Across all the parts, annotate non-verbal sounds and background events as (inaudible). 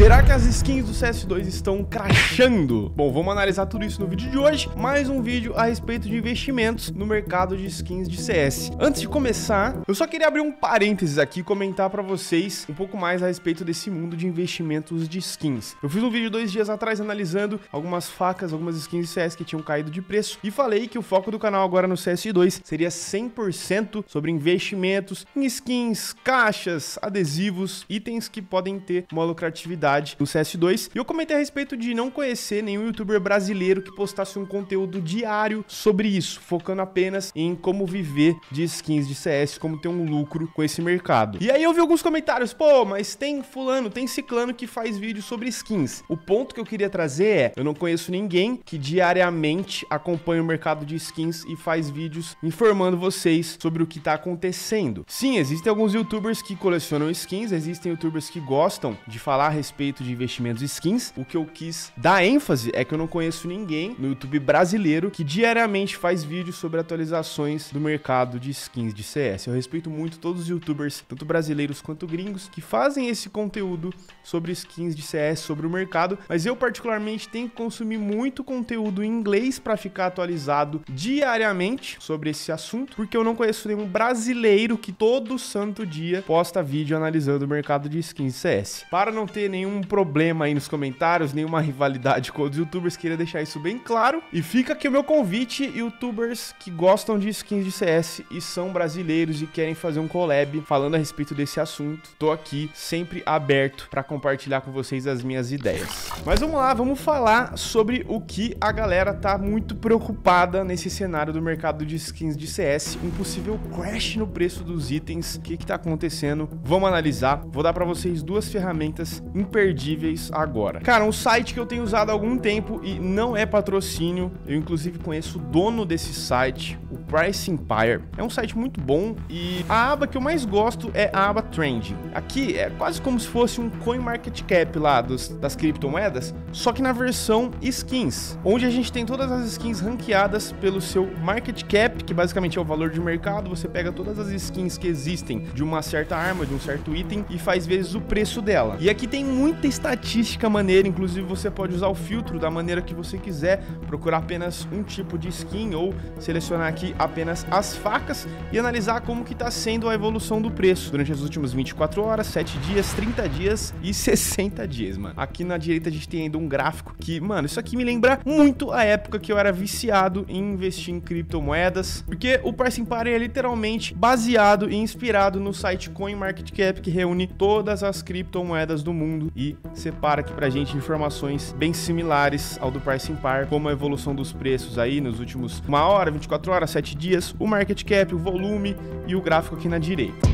Será que as skins do CS2 estão crashando? Bom, vamos analisar tudo isso no vídeo de hoje. Mais um vídeo a respeito de investimentos no mercado de skins de CS. Antes de começar, eu só queria abrir um parênteses aqui e comentar para vocês um pouco mais a respeito desse mundo de investimentos de skins. Eu fiz um vídeo dois dias atrás analisando algumas facas, algumas skins de CS que tinham caído de preço e falei que o foco do canal agora no CS2 seria 100% sobre investimentos em skins, caixas, adesivos, itens que podem ter uma lucratividade no CS2. E eu comentei a respeito de não conhecer nenhum youtuber brasileiro que postasse um conteúdo diário sobre isso, focando apenas em como viver de skins de CS, como ter um lucro com esse mercado. E aí eu vi alguns comentários, pô, mas tem fulano, tem ciclano que faz vídeo sobre skins. O ponto que eu queria trazer é, eu não conheço ninguém que diariamente acompanha o mercado de skins e faz vídeos informando vocês sobre o que tá acontecendo. Sim, existem alguns youtubers que colecionam skins, existem youtubers que gostam de falar a respeito respeito de investimentos skins. O que eu quis dar ênfase é que eu não conheço ninguém no YouTube brasileiro que diariamente faz vídeos sobre atualizações do mercado de skins de CS. Eu respeito muito todos os youtubers, tanto brasileiros quanto gringos, que fazem esse conteúdo sobre skins de CS, sobre o mercado, mas eu particularmente tenho que consumir muito conteúdo em inglês para ficar atualizado diariamente sobre esse assunto, porque eu não conheço nenhum brasileiro que todo santo dia posta vídeo analisando o mercado de skins de CS. Para não ter nenhum nenhum problema aí nos comentários, nenhuma rivalidade com os youtubers, queria deixar isso bem claro. E fica aqui o meu convite, youtubers que gostam de skins de CS e são brasileiros e querem fazer um collab falando a respeito desse assunto. Tô aqui sempre aberto para compartilhar com vocês as minhas ideias. Mas vamos lá, vamos falar sobre o que a galera tá muito preocupada nesse cenário do mercado de skins de CS, um possível crash no preço dos itens. O que que tá acontecendo? Vamos analisar. Vou dar para vocês duas ferramentas imperdíveis imperdíveis agora. Cara, um site que eu tenho usado há algum tempo e não é patrocínio, eu inclusive conheço o dono desse site, o Price Empire. É um site muito bom e a aba que eu mais gosto é a aba Trending. Aqui é quase como se fosse um CoinMarketCap lá dos, das criptomoedas, só que na versão skins, onde a gente tem todas as skins ranqueadas pelo seu market cap, que basicamente é o valor de mercado. Você pega todas as skins que existem de uma certa arma, de um certo item e faz vezes o preço dela. E aqui tem muita estatística maneira, inclusive você pode usar o filtro da maneira que você quiser, procurar apenas um tipo de skin ou selecionar aqui apenas as facas e analisar como que está sendo a evolução do preço durante as últimas 24 horas, 7 dias, 30 dias e (laughs) 60 dias, mano. Aqui na direita a gente tem ainda um gráfico que, mano, isso aqui me lembra muito a época que eu era viciado em investir em criptomoedas, porque o Pricing Party é literalmente baseado e inspirado no site CoinMarketCap que reúne todas as criptomoedas do mundo e separa aqui pra gente informações bem similares ao do Pricing Par, como a evolução dos preços aí nos últimos uma hora, 24 horas, 7 dias, o market cap, o volume e o gráfico aqui na direita.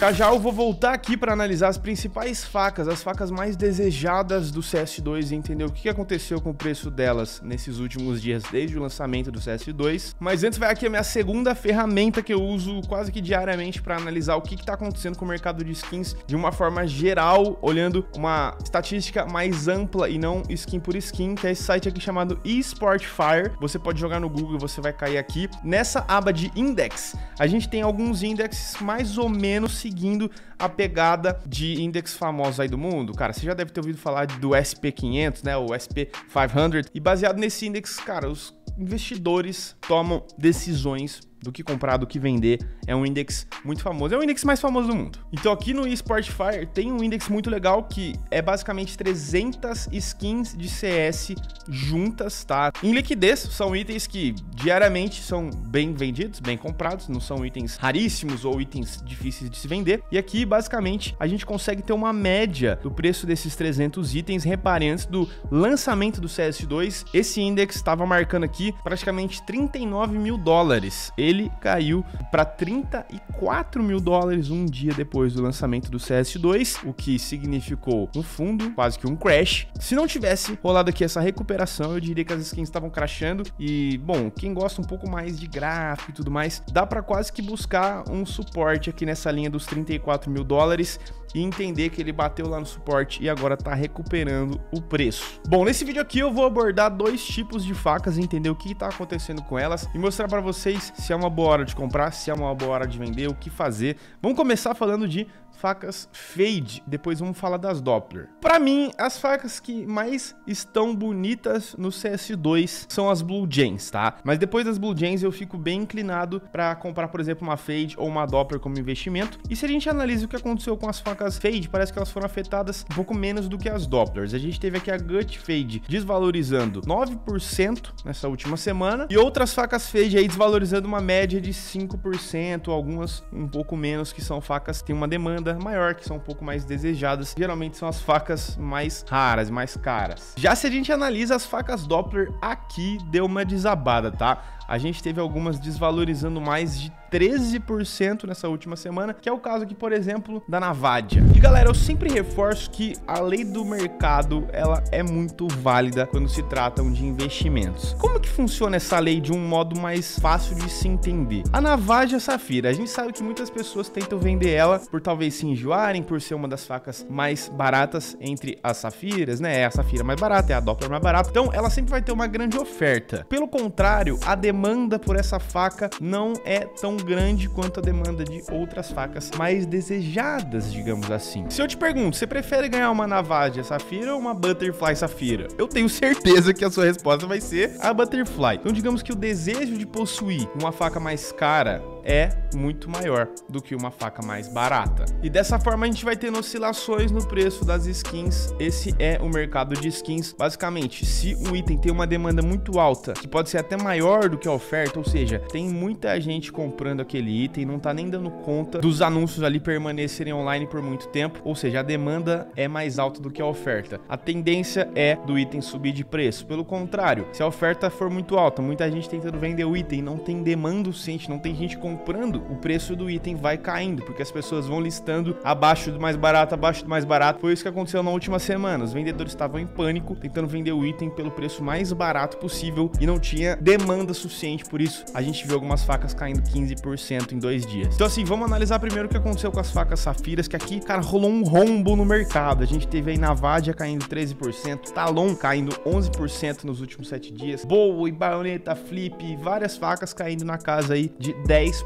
Já já eu vou voltar aqui para analisar as principais facas, as facas mais desejadas do CS2 e entender o que aconteceu com o preço delas nesses últimos dias, desde o lançamento do CS2. Mas antes vai aqui a minha segunda ferramenta que eu uso quase que diariamente para analisar o que está acontecendo com o mercado de skins de uma forma geral, olhando uma estatística mais ampla e não skin por skin, que é esse site aqui chamado eSportFire. Você pode jogar no Google, você vai cair aqui. Nessa aba de index, a gente tem alguns índices mais ou menos seguindo a pegada de índices famosos aí do mundo. Cara, você já deve ter ouvido falar do SP500, né? O SP500. E baseado nesse índice, cara, os investidores tomam decisões do que comprar, do que vender. É um index muito famoso. É o index mais famoso do mundo. Então aqui no eSportFire tem um index muito legal que é basicamente 300 skins de CS juntas, tá? Em liquidez, são itens que diariamente são bem vendidos, bem comprados, não são itens raríssimos ou itens difíceis de se vender. E aqui, basicamente, a gente consegue ter uma média do preço desses 300 itens, reparem, antes do lançamento do CS2, esse index estava marcando aqui praticamente 39 mil dólares. Ele caiu para 34 mil dólares um dia depois do lançamento do CS2, o que significou um fundo, quase que um crash. Se não tivesse rolado aqui essa recuperação, eu diria que as skins estavam crashando. E, bom, quem gosta um pouco mais de gráfico e tudo mais, dá para quase que buscar um suporte aqui nessa linha dos 34 mil dólares e entender que ele bateu lá no suporte e agora tá recuperando o preço. Bom, nesse vídeo aqui eu vou abordar dois tipos de facas, entender o que tá acontecendo com elas e mostrar para vocês se é uma boa hora de comprar, se é uma boa hora de vender, o que fazer. Vamos começar falando de facas Fade, depois vamos falar das Doppler. Para mim, as facas que mais estão bonitas no CS2 são as Blue Jays, tá? Mas depois das Blue Jays eu fico bem inclinado para comprar, por exemplo, uma Fade ou uma Doppler como investimento. E se a gente analisa o que aconteceu com as facas Fade, parece que elas foram afetadas um pouco menos do que as Dopplers. A gente teve aqui a Gut Fade desvalorizando 9% nessa última semana e outras facas Fade aí desvalorizando uma média de 5%, algumas um pouco menos, que são facas que têm uma demanda maior, que são um pouco mais desejadas. Geralmente são as facas mais raras, mais caras. Já se a gente analisa as facas Doppler, aqui deu uma desabada, tá? A gente teve algumas desvalorizando mais de 13% nessa última semana, que é o caso aqui, por exemplo, da Navadia. E galera, eu sempre reforço que a lei do mercado, ela é muito válida quando se tratam de investimentos. Como que funciona essa lei de um modo mais fácil de se entender? A Navadia Safira, a gente sabe que muitas pessoas tentam vender ela por talvez se enjoarem, por ser uma das facas mais baratas entre as safiras, né? É a safira mais barata, é a Doppler mais barata. Então, ela sempre vai ter uma grande oferta. Pelo contrário, a demanda por essa faca não é tão grande quanto a demanda de outras facas mais desejadas, digamos assim. Se eu te pergunto, você prefere ganhar uma Navadia Safira ou uma Butterfly Safira? Eu tenho certeza que a sua resposta vai ser a Butterfly. Então digamos que o desejo de possuir uma faca mais cara é muito maior do que uma faca mais barata. E dessa forma a gente vai ter oscilações no preço das skins. Esse é o mercado de skins. Basicamente, se um item tem uma demanda muito alta, que pode ser até maior do que a oferta, ou seja, tem muita gente comprando aquele item, não tá nem dando conta dos anúncios ali permanecerem online por muito tempo, ou seja, a demanda é mais alta do que a oferta. A tendência é do item subir de preço. Pelo contrário, se a oferta for muito alta, muita gente tentando vender o item, não tem demanda suficiente, não tem gente comprando, o preço do item vai caindo, porque as pessoas vão listando abaixo do mais barato, abaixo do mais barato. Foi isso que aconteceu na última semana. Os vendedores estavam em pânico, tentando vender o item pelo preço mais barato possível e não tinha demanda suficiente. Por isso, a gente viu algumas facas caindo 15% em dois dias. Então, assim, vamos analisar primeiro o que aconteceu com as facas safiras, que aqui, cara, rolou um rombo no mercado. A gente teve aí Navadia caindo 13%, Talon caindo 11% nos últimos 7 dias, Boa e Baioneta, Flip, várias facas caindo na casa aí de 10%.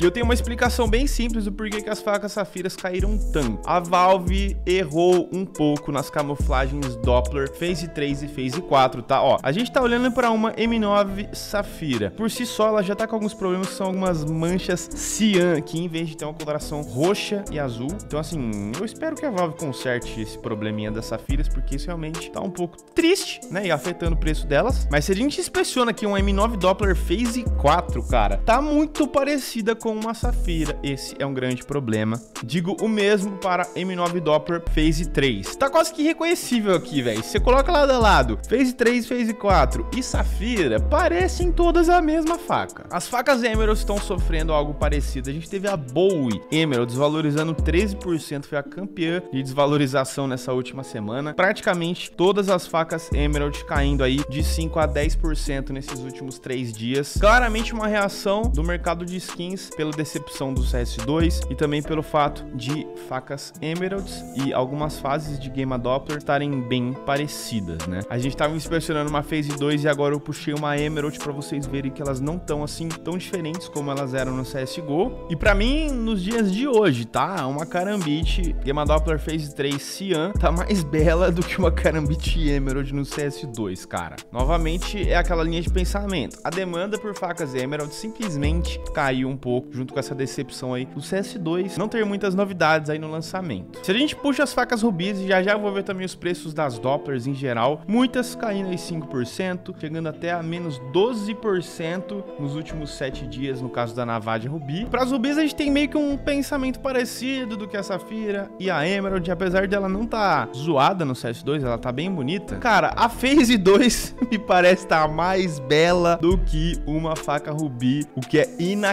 E eu tenho uma explicação bem simples do porquê que as facas safiras caíram tanto. A Valve errou um pouco nas camuflagens Doppler Phase 3 e Phase 4, tá? Ó, a gente tá olhando para uma M9 Safira. Por si só, ela já tá com alguns problemas que são algumas manchas cian aqui, em vez de ter uma coloração roxa e azul. Então, assim, eu espero que a Valve conserte esse probleminha das Safiras, porque isso realmente tá um pouco triste, né? E afetando o preço delas. Mas se a gente inspeciona aqui uma M9 Doppler Phase 4, cara, tá muito parecida com uma Safira. Esse é um grande problema. Digo o mesmo para M9 Doppler Phase 3. Tá quase que reconhecível aqui, velho. Você coloca lado a lado, Phase 3, Phase 4 e Safira, parecem todas a mesma faca. As facas Emerald estão sofrendo algo parecido. A gente teve a Bowie Emerald desvalorizando 13%, foi a campeã de desvalorização nessa última semana. Praticamente todas as facas Emerald caindo aí de 5 a 10% nesses últimos três dias. Claramente uma reação do mercado de skins pela decepção do CS2 e também pelo fato de facas Emeralds e algumas fases de Game Doppler estarem bem parecidas, né? A gente estava inspecionando uma Phase 2 e agora eu puxei uma Emerald para vocês verem que elas não estão assim tão diferentes como elas eram no CSGO. E para mim, nos dias de hoje, tá? Uma Karambit Game Doppler Phase 3 Cian tá mais bela do que uma Karambit Emerald no CS2, cara. Novamente, é aquela linha de pensamento. A demanda por facas Emerald simplesmente caiu um pouco, junto com essa decepção aí do CS2 não ter muitas novidades aí no lançamento. Se a gente puxa as facas rubis, já já vou ver também os preços das Dopplers em geral, muitas caindo aí 5%, chegando até a menos 12% nos últimos 7 dias, no caso da Navaja Rubi. Para as rubis a gente tem meio que um pensamento parecido do que a Safira e a Emerald, apesar dela não tá zoada no CS2, ela tá bem bonita. Cara, a Phase 2 (laughs) me parece estar tá mais bela do que uma faca rubi, o que é inacreditável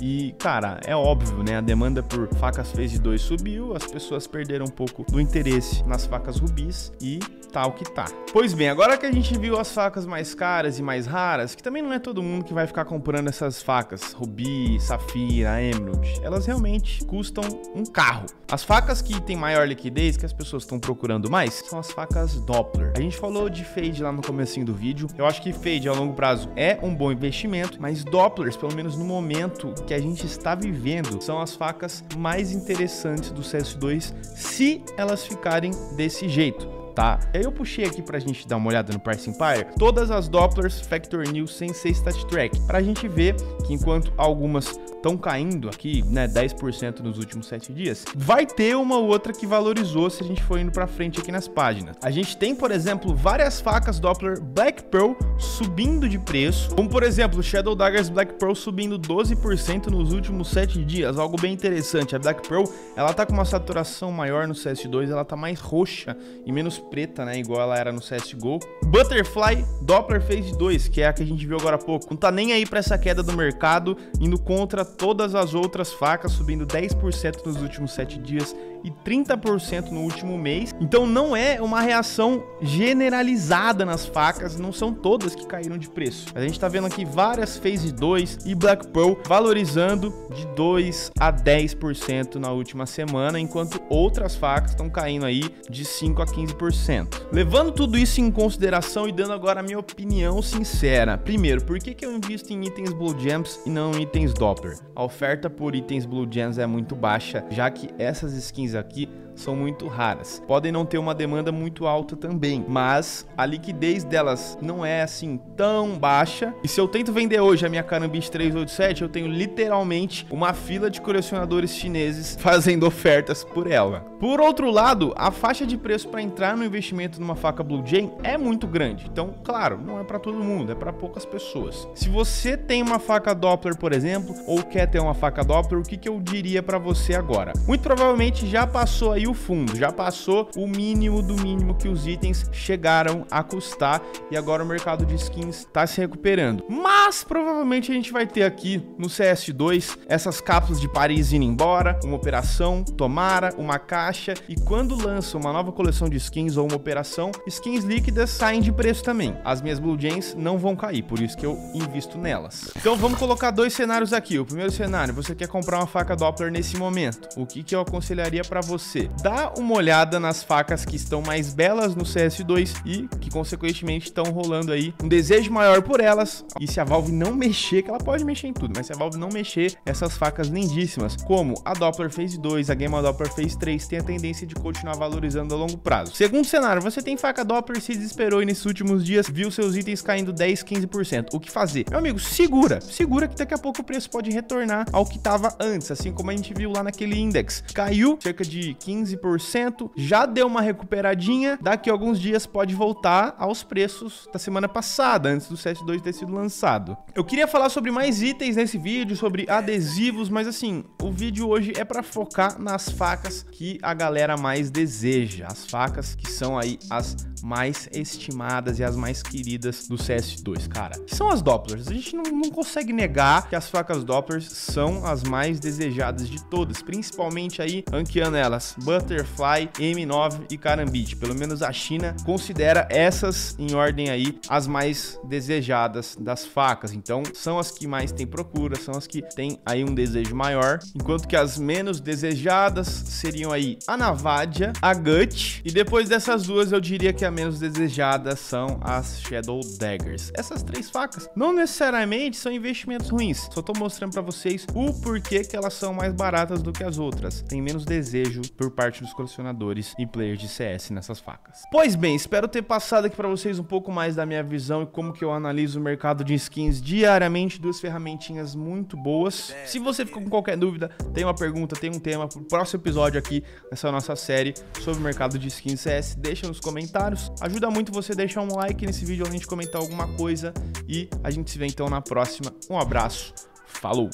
e, cara, é óbvio, né? A demanda por facas Phase 2 subiu, as pessoas perderam um pouco do interesse nas facas rubis e tá o que tá. Pois bem, agora que a gente viu as facas mais caras e mais raras, que também não é todo mundo que vai ficar comprando essas facas, rubi, safira, emerald, elas realmente custam um carro. As facas que tem maior liquidez, que as pessoas estão procurando mais, são as facas Doppler. A gente falou de fade lá no comecinho do vídeo. Eu acho que fade a longo prazo é um bom investimento, mas Dopplers, pelo menos no momento que a gente está vivendo, são as facas mais interessantes do CS2 se elas ficarem desse jeito tá? Eu puxei aqui pra gente dar uma olhada no Price Empire, todas as Dopplers Factor New sem ser Stat Track, pra gente ver que enquanto algumas estão caindo aqui, né, 10% nos últimos 7 dias, vai ter uma ou outra que valorizou se a gente for indo para frente aqui nas páginas. A gente tem, por exemplo, várias facas Doppler Black Pearl subindo de preço, como por exemplo, Shadow Daggers Black Pearl subindo 12% nos últimos 7 dias, algo bem interessante. A Black Pearl, ela tá com uma saturação maior no CS2, ela tá mais roxa e menos preta, né, igual ela era no CSGO. Butterfly Doppler Phase 2, que é a que a gente viu agora há pouco, não tá nem aí para essa queda do mercado, indo contra todas as outras facas, subindo 10% nos últimos 7 dias e 30% no último mês. Então não é uma reação generalizada nas facas, não são todas que caíram de preço. A gente tá vendo aqui várias Phase 2 e Black Pearl valorizando de 2 a 10% na última semana, enquanto outras facas estão caindo aí de 5 a 15%. Levando tudo isso em consideração e dando agora a minha opinião sincera. Primeiro, por que, que eu invisto em itens Blue Gems e não itens Doppler? A oferta por itens Blue Gems é muito baixa, já que essas skins aqui são muito raras. Podem não ter uma demanda muito alta também, mas a liquidez delas não é assim tão baixa. E se eu tento vender hoje a minha Carambit 387, eu tenho literalmente uma fila de colecionadores chineses (laughs) fazendo ofertas por ela. Por outro lado, a faixa de preço para entrar no investimento numa faca Blue Jay é muito grande. Então, claro, não é para todo mundo, é para poucas pessoas. Se você tem uma faca Doppler, por exemplo, ou quer ter uma faca Doppler, o que, que eu diria para você agora? Muito provavelmente já passou aí o fundo, já passou o mínimo do mínimo que os itens chegaram a custar e agora o mercado de skins está se recuperando. Mas provavelmente a gente vai ter aqui no CS2 essas cápsulas de Paris indo embora, uma operação, tomara, uma caixa e quando lança uma nova coleção de skins ou uma operação, skins líquidas saem de preço também. As minhas Blue Jays não vão cair, por isso que eu invisto nelas. Então vamos colocar dois cenários aqui. O primeiro cenário, você quer comprar uma faca Doppler nesse momento. O que, que eu aconselharia para você? Dá uma olhada nas facas que estão mais belas no CS2 e que consequentemente estão rolando aí um desejo maior por elas. E se a Valve não mexer, que ela pode mexer em tudo, mas se a Valve não mexer, essas facas lindíssimas, como a Doppler Phase 2, a Game Doppler Phase 3, tem a tendência de continuar valorizando a longo prazo. Segundo cenário, você tem faca Doppler, se desesperou e nesses últimos dias viu seus itens caindo 10, 15%. O que fazer? Meu amigo, segura. Segura que daqui a pouco o preço pode retornar ao que estava antes, assim como a gente viu lá naquele index. Caiu cerca de 15%, já deu uma recuperadinha, daqui a alguns dias pode voltar aos preços da semana passada, antes do 7.2 ter sido lançado. Eu queria falar sobre mais itens nesse vídeo, sobre adesivos, mas assim, o vídeo hoje é para focar nas facas que a galera mais deseja, as facas que são aí as mais estimadas e as mais queridas do CS2, cara. São as Dopplers. A gente não, não consegue negar que as facas Dopplers são as mais desejadas de todas, principalmente aí ranqueando elas Butterfly, M9 e Karambit. Pelo menos a China considera essas em ordem aí as mais desejadas das facas. Então, são as que mais tem procura, são as que têm aí um desejo maior, enquanto que as menos desejadas seriam aí a Navadia, a Gut, e depois dessas duas eu diria que a menos desejada são as Shadow Daggers. Essas três facas não necessariamente são investimentos ruins, só tô mostrando para vocês o porquê que elas são mais baratas do que as outras. Tem menos desejo por parte dos colecionadores e players de CS nessas facas. Pois bem, espero ter passado aqui para vocês um pouco mais da minha visão e como que eu analiso o mercado de skins diariamente, duas ferramentinhas muito boas. Se você ficou com qualquer dúvida, tem uma pergunta, tem um tema pro próximo episódio aqui nessa nossa série sobre o mercado de skins CS, deixa nos comentários. Ajuda muito você deixar um like nesse vídeo além de comentar alguma coisa e a gente se vê então na próxima. Um abraço, falou!